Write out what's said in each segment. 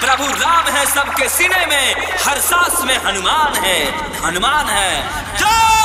प्रभु राम है सबके सीने में हर सांस में हनुमान है हनुमान है। जय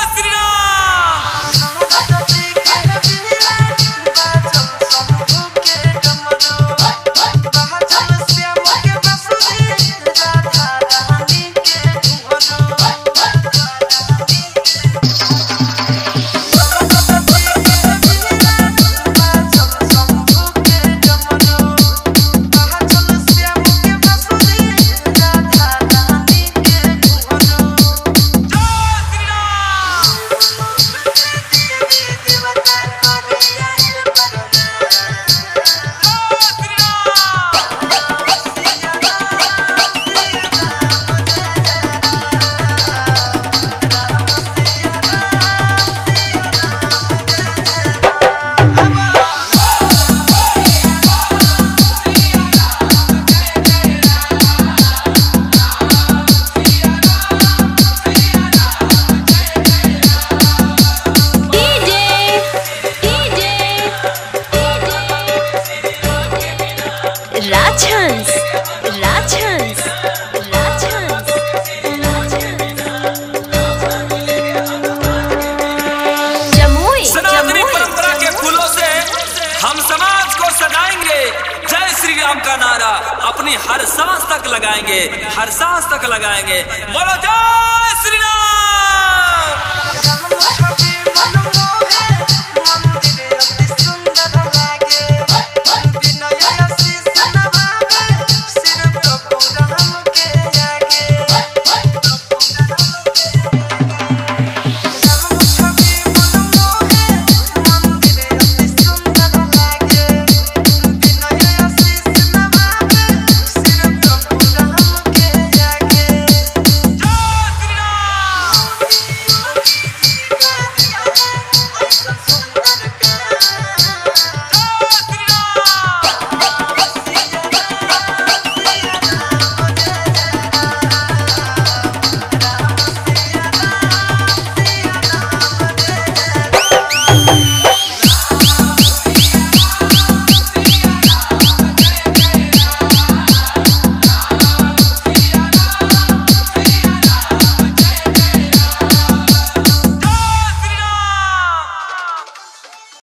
जय का नारा अपनी हर सांस तक लगाएँगे हर सांस तक लगाएँगे। बोलो जय